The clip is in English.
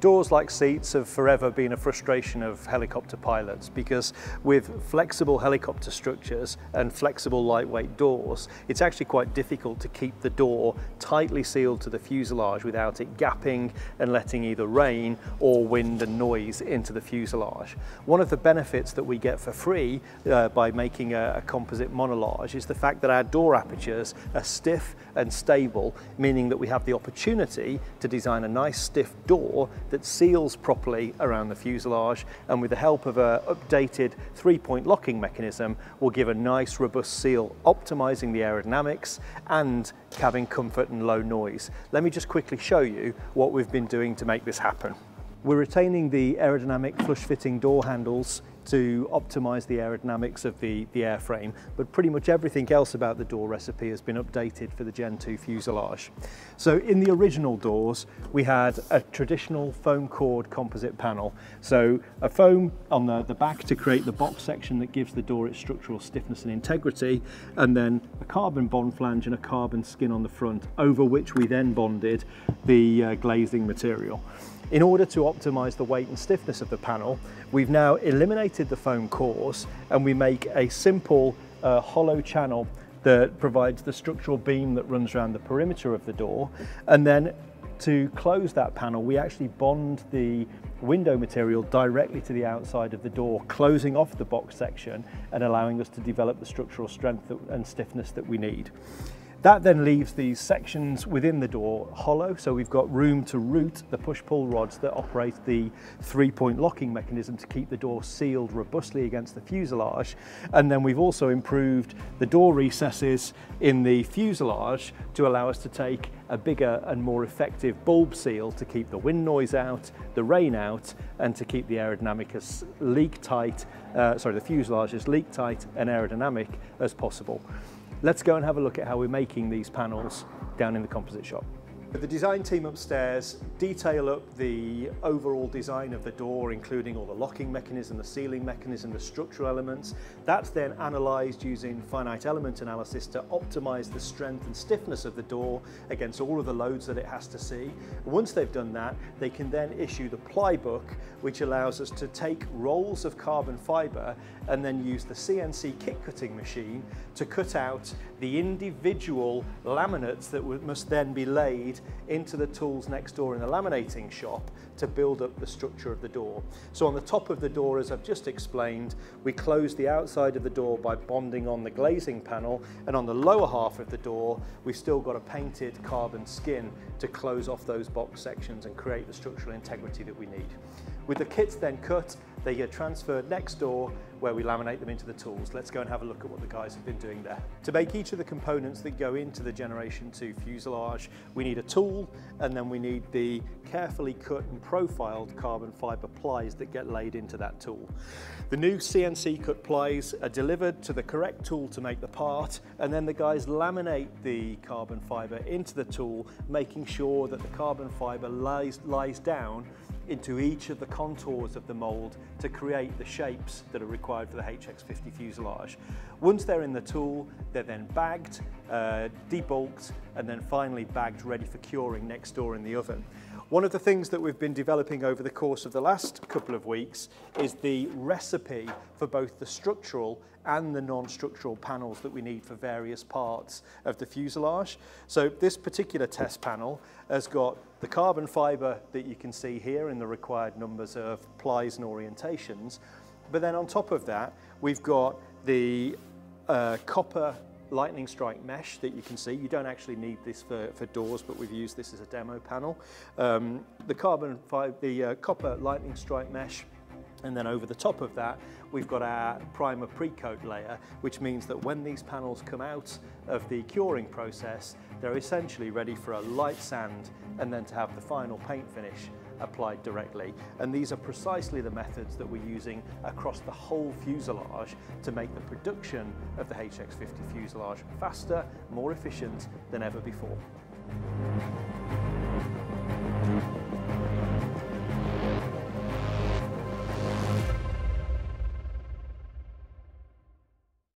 Doors like seats have forever been a frustration of helicopter pilots because with flexible helicopter structures and flexible lightweight doors, it's actually quite difficult to keep the door tightly sealed to the fuselage without it gapping and letting either rain or wind and noise into the fuselage. One of the benefits that we get for free uh, by making a, a composite monocoque is the fact that our door apertures are stiff and stable, meaning that we have the opportunity to design a nice stiff door that seals properly around the fuselage and with the help of an updated three-point locking mechanism will give a nice robust seal optimizing the aerodynamics and cabin comfort and low noise. Let me just quickly show you what we've been doing to make this happen. We're retaining the aerodynamic flush fitting door handles to optimize the aerodynamics of the, the airframe, but pretty much everything else about the door recipe has been updated for the Gen 2 fuselage. So in the original doors, we had a traditional foam core composite panel. So a foam on the, the back to create the box section that gives the door its structural stiffness and integrity, and then a carbon bond flange and a carbon skin on the front, over which we then bonded the uh, glazing material. In order to optimize the weight and stiffness of the panel, we've now eliminated the foam cores and we make a simple uh, hollow channel that provides the structural beam that runs around the perimeter of the door. And then to close that panel, we actually bond the window material directly to the outside of the door, closing off the box section and allowing us to develop the structural strength and stiffness that we need. That then leaves these sections within the door hollow, so we've got room to route the push-pull rods that operate the three-point locking mechanism to keep the door sealed robustly against the fuselage. And then we've also improved the door recesses in the fuselage to allow us to take a bigger and more effective bulb seal to keep the wind noise out, the rain out, and to keep the aerodynamic as leak tight, uh, sorry, the fuselage as leak tight and aerodynamic as possible. Let's go and have a look at how we're making these panels down in the composite shop. The design team upstairs detail up the overall design of the door, including all the locking mechanism, the sealing mechanism, the structural elements. That's then analysed using finite element analysis to optimise the strength and stiffness of the door against all of the loads that it has to see. Once they've done that, they can then issue the ply book, which allows us to take rolls of carbon fibre and then use the CNC kit cutting machine to cut out the individual laminates that must then be laid into the tools next door in the laminating shop to build up the structure of the door. So on the top of the door, as I've just explained, we close the outside of the door by bonding on the glazing panel, and on the lower half of the door, we've still got a painted carbon skin to close off those box sections and create the structural integrity that we need. With the kits then cut, they get transferred next door where we laminate them into the tools. Let's go and have a look at what the guys have been doing there. To make each of the components that go into the Generation 2 fuselage, we need a tool and then we need the carefully cut and profiled carbon fibre plies that get laid into that tool. The new CNC cut plies are delivered to the correct tool to make the part and then the guys laminate the carbon fibre into the tool, making sure that the carbon fibre lies, lies down into each of the contours of the mould to create the shapes that are required for the HX50 fuselage. Once they're in the tool, they're then bagged, uh, debulked, and then finally bagged ready for curing next door in the oven. One of the things that we've been developing over the course of the last couple of weeks is the recipe for both the structural and the non-structural panels that we need for various parts of the fuselage. So this particular test panel has got the carbon fibre that you can see here in the required numbers of plies and orientations. But then on top of that, we've got the uh, copper lightning strike mesh that you can see. You don't actually need this for, for doors, but we've used this as a demo panel. Um, the carbon fiber, the uh, copper lightning strike mesh, and then over the top of that, we've got our primer pre-coat layer, which means that when these panels come out of the curing process, they're essentially ready for a light sand and then to have the final paint finish applied directly. And these are precisely the methods that we're using across the whole fuselage to make the production of the HX50 fuselage faster, more efficient than ever before.